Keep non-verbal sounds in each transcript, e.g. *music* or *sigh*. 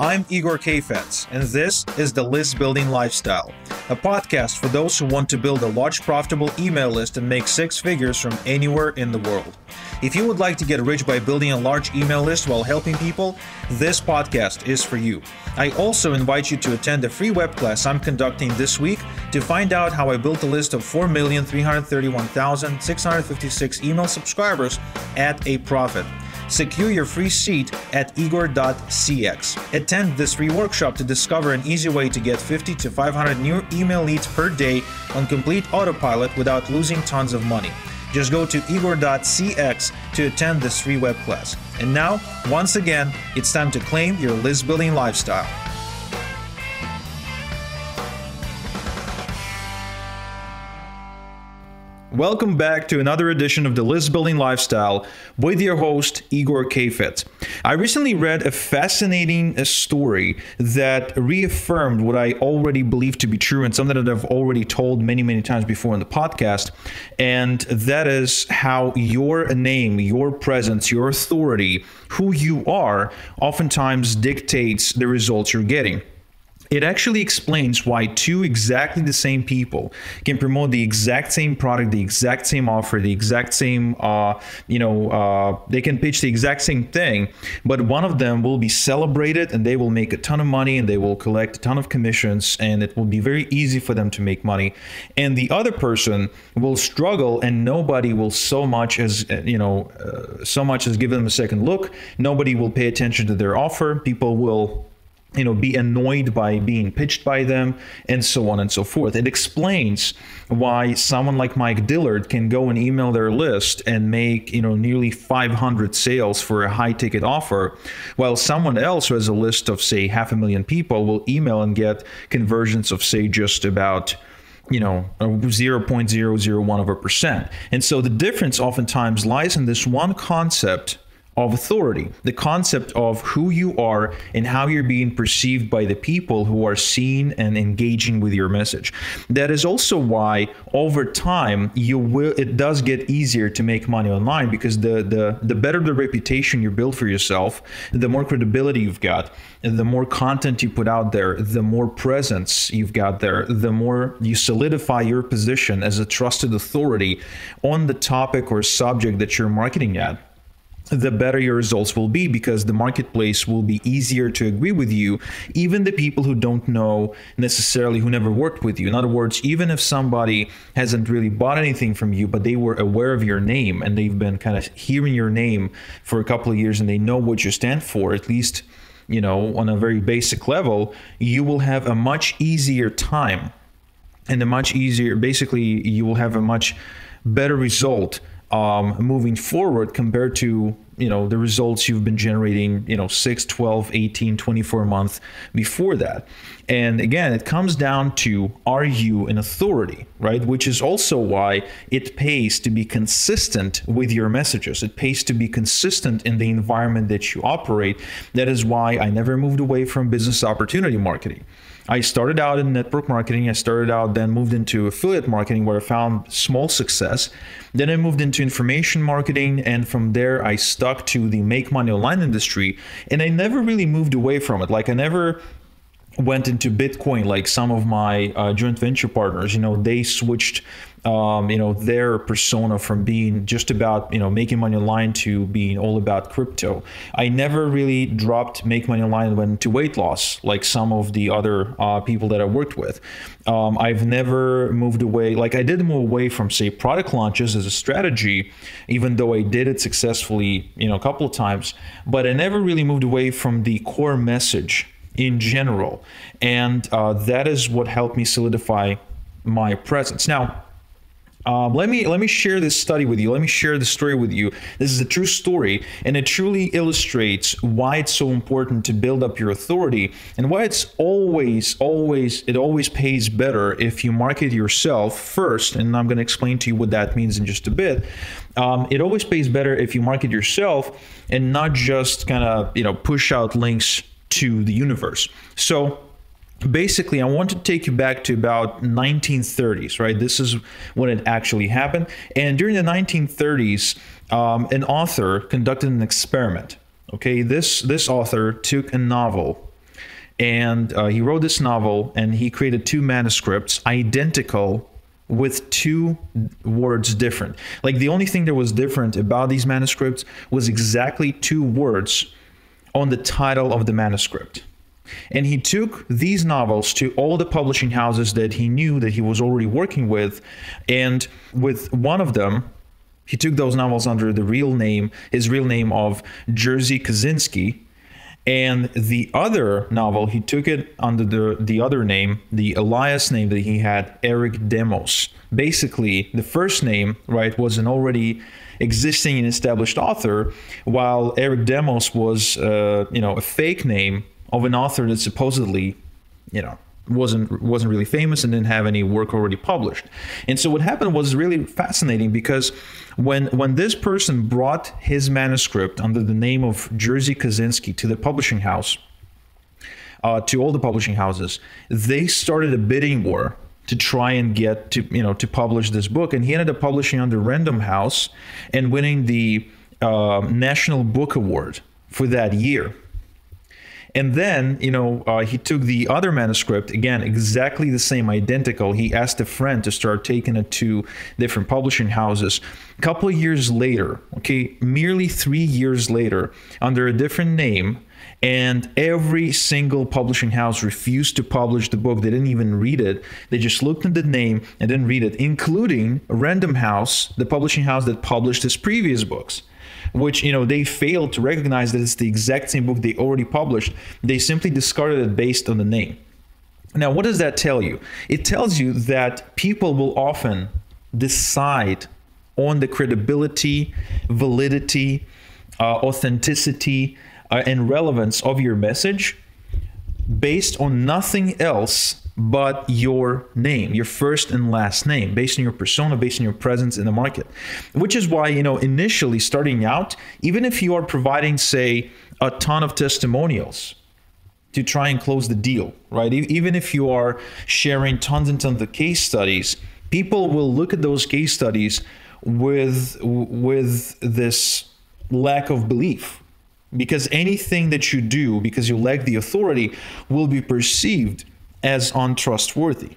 I'm Igor Kheifets, and this is the List Building Lifestyle, a podcast for those who want to build a large, profitable email list and make six figures from anywhere in the world. If you would like to get rich by building a large email list while helping people, this podcast is for you. I also invite you to attend a free web class I'm conducting this week to find out how I built a list of 4,331,656 email subscribers at a profit. Secure your free seat at igor.cx. Attend this free workshop to discover an easy way to get 50 to 500 new email leads per day on complete autopilot without losing tons of money. Just go to igor.cx to attend this free web class. And now, once again, it's time to claim your list building lifestyle. Welcome back to another edition of the List Building Lifestyle with your host, Igor Kheifets. I recently read a fascinating uh, story that reaffirmed what I already believed to be true and something that I've already told many, many times before in the podcast. And that is how your name, your presence, your authority, who you are, oftentimes dictates the results you're getting. It actually explains why two exactly the same people can promote the exact same product, the exact same offer, the exact same, uh, you know, uh, they can pitch the exact same thing, but one of them will be celebrated and they will make a ton of money and they will collect a ton of commissions and it will be very easy for them to make money. And the other person will struggle and nobody will so much as, you know, uh, so much as give them a second look. Nobody will pay attention to their offer. People will you know be annoyed by being pitched by them and so on and so forth. It explains why someone like mike dillard can go and email their list and make you know nearly 500 sales for a high ticket offer while someone else who has a list of say half a million people will email and get conversions of say just about you know 0.001 of a percent. And so the difference oftentimes lies in this one concept of authority, the concept of who you are and how you're being perceived by the people who are seeing and engaging with your message. That is also why over time you will it does get easier to make money online because the the the better the reputation you build for yourself, the more credibility you've got, the more content you put out there, the more presence you've got there, the more you solidify your position as a trusted authority on the topic or subject that you're marketing at the better your results will be because the marketplace will be easier to agree with you, even the people who don't know necessarily, who never worked with you. In other words, even if somebody hasn't really bought anything from you, but they were aware of your name and they've been kind of hearing your name for a couple of years and they know what you stand for, at least, you know, on a very basic level, you will have a much easier time and a much easier, basically, you will have a much better result um, moving forward compared to you know the results you've been generating you know 6 12 18 24 months before that. And again it comes down to are you an authority right? Which is also why it pays to be consistent with your messages. It pays to be consistent in the environment that you operate. That is why i never moved away from business opportunity marketing I started out in network marketing. I started out, then moved into affiliate marketing where I found small success. Then I moved into information marketing. And from there, I stuck to the make money online industry. And I never really moved away from it. Like, I never went into Bitcoin like some of my uh, joint venture partners. You know, they switched um, you know their persona from being just about you know making money online to being all about crypto. I never really dropped make money online and went to weight loss like some of the other uh, people that I worked with. Um, I've never moved away like I did move away from say product launches as a strategy, even though I did it successfully you know a couple of times. But I never really moved away from the core message in general, and uh, that is what helped me solidify my presence. Now um, let me let me share this study with you. Let me share the story with you. This is a true story, and it truly illustrates why it's so important to build up your authority, and why it's always, always, it always pays better if you market yourself first. And I'm going to explain to you what that means in just a bit. Um, it always pays better if you market yourself and not just kind of you know push out links to the universe. So basically i want to take you back to about 1930s right this is when it actually happened and during the 1930s um, an author conducted an experiment okay this this author took a novel and uh, he wrote this novel and he created two manuscripts identical with two words different. Like the only thing that was different about these manuscripts was exactly two words on the title of the manuscript. And he took these novels to all the publishing houses that he knew that he was already working with. And with one of them, he took those novels under the real name, his real name of Jerzy Kosinski. And the other novel, he took it under the, the other name, the Elias name that he had, Eric Demos. Basically, the first name, right, was an already existing and established author, while Eric Demos was, uh, you know, a fake name of an author that supposedly, you know, wasn't wasn't really famous and didn't have any work already published. And so what happened was really fascinating because when when this person brought his manuscript under the name of Jerzy Kosinski to the publishing house, uh, to all the publishing houses, they started a bidding war to try and get to you know to publish this book, and he ended up publishing under Random House and winning the uh, National Book Award for that year. And then, you know, uh, he took the other manuscript, again, exactly the same, identical. He asked a friend to start taking it to different publishing houses. A couple of years later, okay, merely three years later, under a different name, and every single publishing house refused to publish the book. They didn't even read it. They just looked at the name and didn't read it, including Random House, the publishing house that published his previous books which you know they failed to recognize that it's the exact same book they already published. They simply discarded it based on the name. Now, what does that tell you? It tells you that people will often decide on the credibility, validity, uh, authenticity, uh, and relevance of your message based on nothing else but your name, your first and last name, based on your persona, based on your presence in the market. Which is why, you know, initially starting out, even if you are providing, say, a ton of testimonials to try and close the deal, right? Even if you are sharing tons and tons of case studies, people will look at those case studies with with this lack of belief because anything that you do because you lack the authority will be perceived as untrustworthy.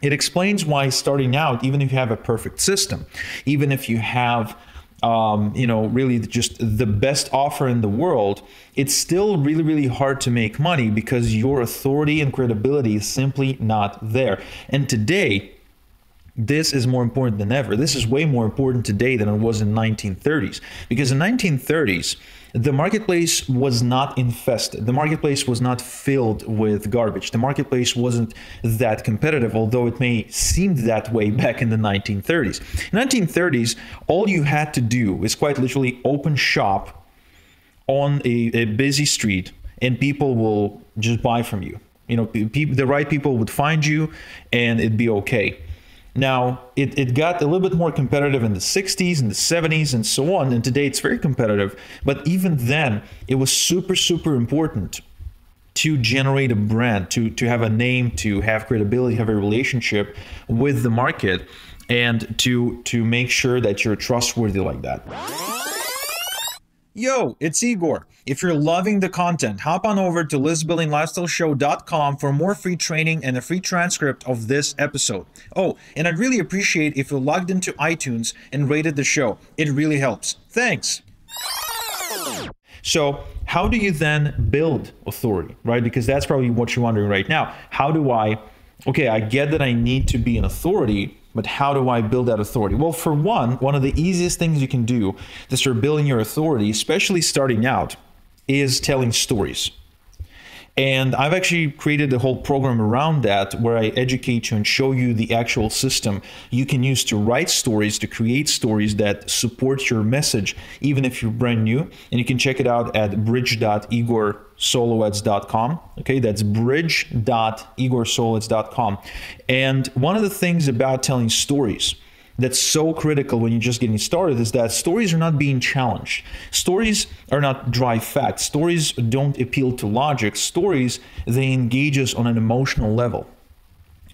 It explains why starting out, even if you have a perfect system, even if you have um, you know, really just the best offer in the world, it's still really, really hard to make money because your authority and credibility is simply not there. And today, this is more important than ever. This is way more important today than it was in 1930s because in 1930s, the marketplace was not infested. The marketplace was not filled with garbage. The marketplace wasn't that competitive, although it may seem that way *laughs* back in the 1930s. In 1930s, all you had to do is quite literally open shop on a, a busy street, and people will just buy from you. You know, the right people would find you, and it'd be okay. Now, it, it got a little bit more competitive in the 60s and the 70s and so on, and today it's very competitive. But even then, it was super, super important to generate a brand, to, to have a name, to have credibility, have a relationship with the market, and to, to make sure that you're trustworthy like that. Yo, it's Igor. If you're loving the content, hop on over to listbuildinglifestyleshow.com for more free training and a free transcript of this episode. Oh, and I'd really appreciate if you logged into iTunes and rated the show. It really helps. Thanks. So, how do you then build authority, right? Because that's probably what you're wondering right now. How do I, okay, I get that I need to be an authority, but how do I build that authority? Well, for one, one of the easiest things you can do to start building your authority, especially starting out, is telling stories. And I've actually created a whole program around that where I educate you and show you the actual system you can use to write stories, to create stories that support your message, even if you're brand new. And you can check it out at bridge.igorsolowets.com. Okay, that's bridge.igorsolowets.com. And one of the things about telling stories, that's so critical when you're just getting started is that stories are not being challenged. Stories are not dry facts. Stories don't appeal to logic. Stories, they engage us on an emotional level.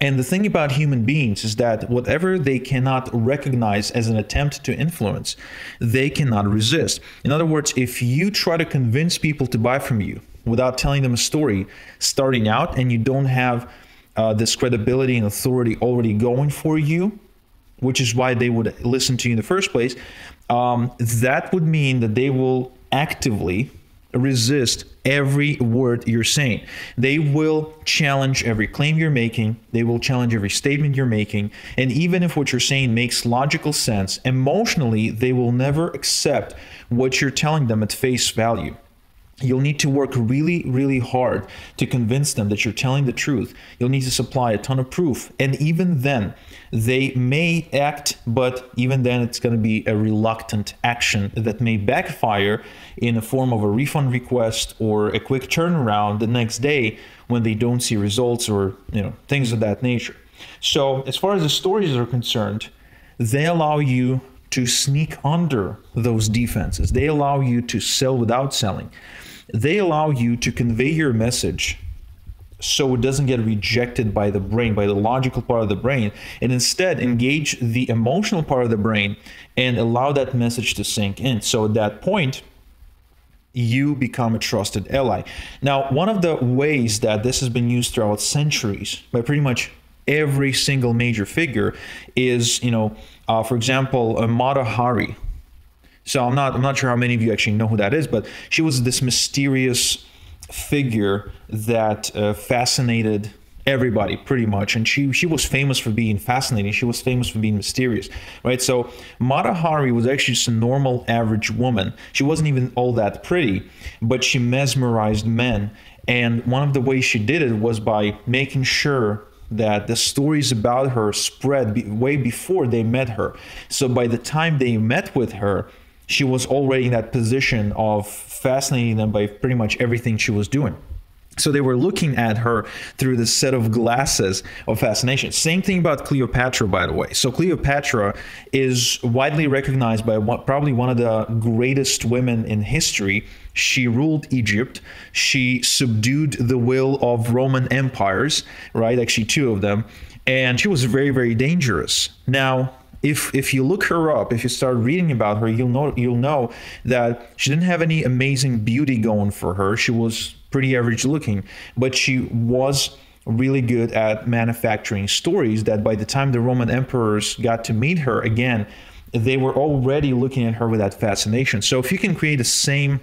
And the thing about human beings is that whatever they cannot recognize as an attempt to influence, they cannot resist. In other words, if you try to convince people to buy from you, without telling them a story starting out and you don't have uh, this credibility and authority already going for you, which is why they would listen to you in the first place, um, that would mean that they will actively resist every word you're saying. They will challenge every claim you're making, they will challenge every statement you're making, and even if what you're saying makes logical sense, emotionally, they will never accept what you're telling them at face value. You'll need to work really, really hard to convince them that you're telling the truth. You'll need to supply a ton of proof. And even then, they may act, but even then, it's going to be a reluctant action that may backfire in the form of a refund request or a quick turnaround the next day when they don't see results or you know things of that nature. So, as far as the stories are concerned, they allow you to sneak under those defenses. They allow you to sell without selling. They allow you to convey your message so it doesn't get rejected by the brain, by the logical part of the brain, and instead engage the emotional part of the brain and allow that message to sink in. So at that point, you become a trusted ally. Now, one of the ways that this has been used throughout centuries by pretty much every single major figure is, you know, uh, for example, uh, Mata Hari. So I'm not I'm not sure how many of you actually know who that is, but she was this mysterious figure that uh, fascinated everybody pretty much. And she she was famous for being fascinating. She was famous for being mysterious right? So mata hari was actually just a normal average woman. She wasn't even all that pretty but she mesmerized men. And one of the ways she did it was by making sure that the stories about her spread way before they met her. So by the time they met with her she was already in that position of fascinating them by pretty much everything she was doing. So they were looking at her through this set of glasses of fascination. Same thing about Cleopatra, by the way. So Cleopatra is widely recognized by one, probably one of the greatest women in history. She ruled Egypt. She subdued the will of Roman empires, right? Actually, two of them. And she was very, very dangerous. Now, if if you look her up, if you start reading about her, you'll know you'll know that she didn't have any amazing beauty going for her. She was pretty average looking, but she was really good at manufacturing stories that by the time the Roman emperors got to meet her again, they were already looking at her with that fascination. So if you can create the same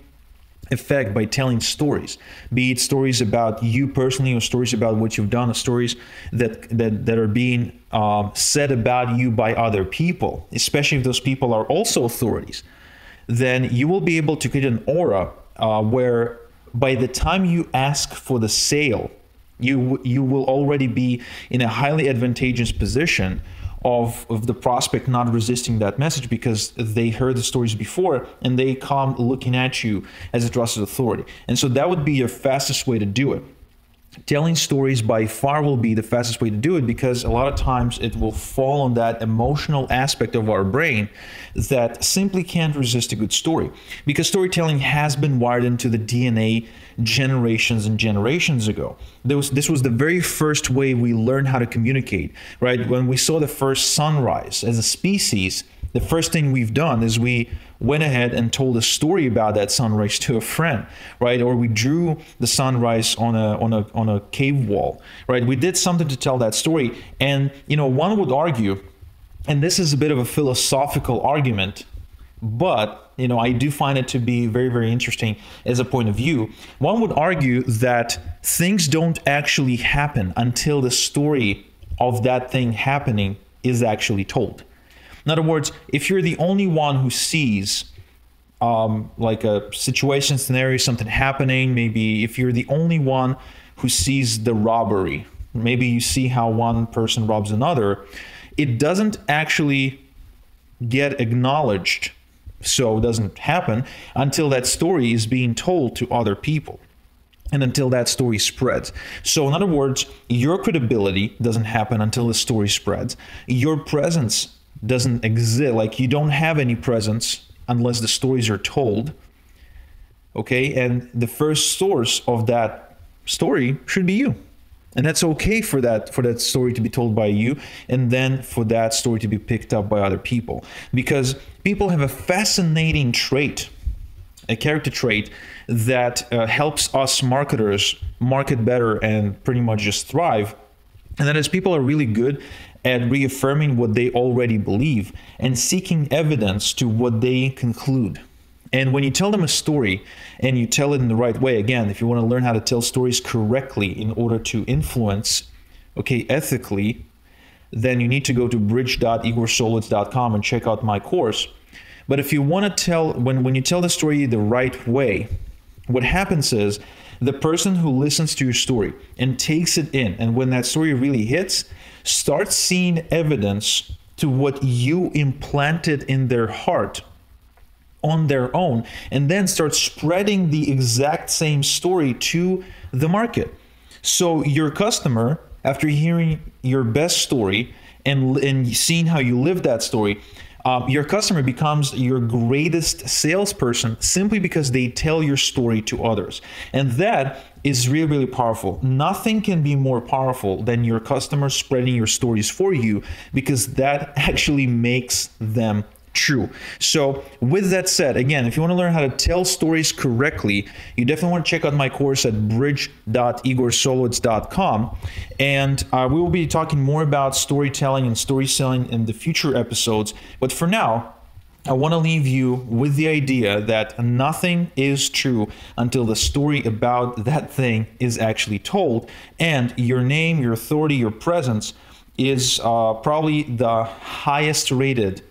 effect by telling stories be it stories about you personally or stories about what you've done or stories that that, that are being um, said about you by other people especially if those people are also authorities then you will be able to create an aura uh, where by the time you ask for the sale you you will already be in a highly advantageous position of, of the prospect not resisting that message because they heard the stories before and they come looking at you as a trusted authority. And so that would be your fastest way to do it. Telling stories by far will be the fastest way to do it because a lot of times it will fall on that emotional aspect of our brain that simply can't resist a good story. Because storytelling has been wired into the DNA generations and generations ago. Was, this was the very first way we learned how to communicate, right? When we saw the first sunrise as a species, the first thing we've done is we went ahead and told a story about that sunrise to a friend, right? Or we drew the sunrise on a on a on a cave wall, right? We did something to tell that story. And you know, one would argue, and this is a bit of a philosophical argument, but you know, I do find it to be very, very interesting as a point of view. One would argue that things don't actually happen until the story of that thing happening is actually told. In other words, if you're the only one who sees um, like a situation scenario, something happening, maybe if you're the only one who sees the robbery, maybe you see how one person robs another, it doesn't actually get acknowledged so it doesn't happen until that story is being told to other people and until that story spreads. So, in other words, your credibility doesn't happen until the story spreads. Your presence doesn't exist. Like, you don't have any presence unless the stories are told. Okay. And the first source of that story should be you and that's okay for that for that story to be told by you and then for that story to be picked up by other people because people have a fascinating trait a character trait that uh, helps us marketers market better and pretty much just thrive. And that is people are really good at reaffirming what they already believe and seeking evidence to what they conclude. And when you tell them a story and you tell it in the right way, again, if you want to learn how to tell stories correctly in order to influence, okay, ethically, then you need to go to bridge.igorsolitz.com and check out my course. But if you want to tell, when, when you tell the story the right way, what happens is the person who listens to your story and takes it in, and when that story really hits, starts seeing evidence to what you implanted in their heart on their own, and then start spreading the exact same story to the market. So your customer, after hearing your best story and, and seeing how you live that story, um, your customer becomes your greatest salesperson simply because they tell your story to others. And that is really, really powerful. Nothing can be more powerful than your customer spreading your stories for you because that *laughs* actually makes them true. So, with that said, again, if you want to learn how to tell stories correctly, you definitely want to check out my course at bridge.igorsolowitz.com. And uh, we will be talking more about storytelling and story selling in the future episodes. But for now, I want to leave you with the idea that nothing is true until the story about that thing is actually told, and your name, your authority, your presence is uh, probably the highest rated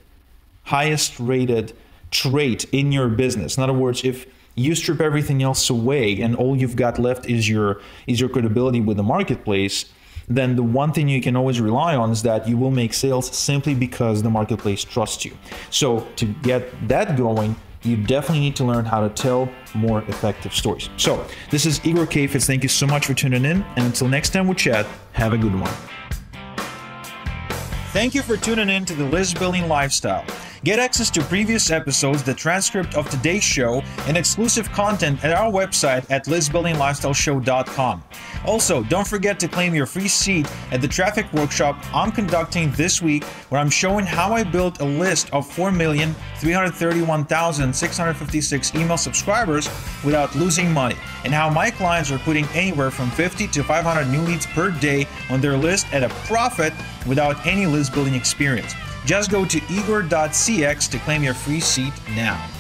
highest rated trait in your business. In other words, if you strip everything else away and all you've got left is your is your credibility with the marketplace, then the one thing you can always rely on is that you will make sales simply because the marketplace trusts you. So to get that going, you definitely need to learn how to tell more effective stories. So this is Igor Kheifets. Thank you so much for tuning in. And until next time we chat, have a good one. Thank you for tuning in to the List Building Lifestyle. Get access to previous episodes, the transcript of today's show, and exclusive content at our website at listbuildinglifestyleshow.com. Also, don't forget to claim your free seat at the traffic workshop I'm conducting this week, where I'm showing how I built a list of 4,331,656 email subscribers without losing money, and how my clients are putting anywhere from 50 to 500 new leads per day on their list at a profit without any list building experience. Just go to igor.cx to claim your free seat now.